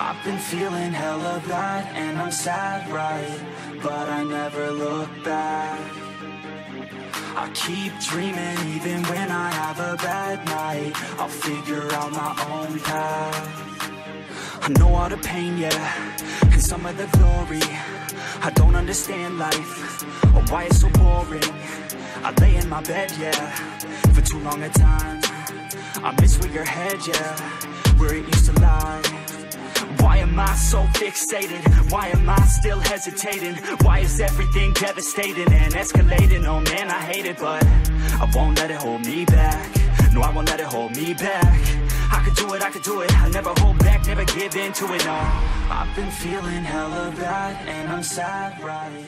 I've been feeling hella bad and I'm sad, right? But I never look back. I keep dreaming even when I have a bad night. I'll figure out my own path. I know all the pain, yeah, and some of the glory. I don't understand life, or why it's so boring. I lay in my bed, yeah, for too long at times I miss where your head, yeah, where it used to lie so fixated? Why am I still hesitating? Why is everything devastating and escalating? Oh man, I hate it, but I won't let it hold me back No, I won't let it hold me back I could do it, I could do it I never hold back, never give in to it, no I've been feeling hella bad and I'm sad, right